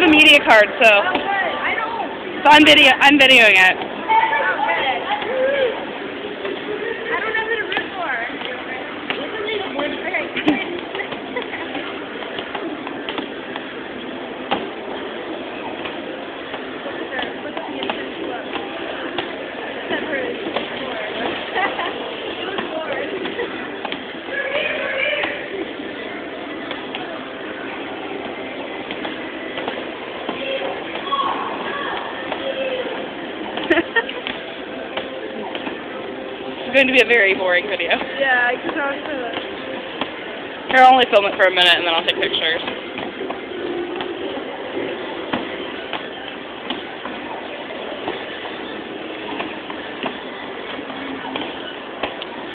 have a media card, so I'm video I'm videoing it. It's going to be a very boring video. Yeah, I can talk to Here, I'll only film it for a minute and then I'll take pictures.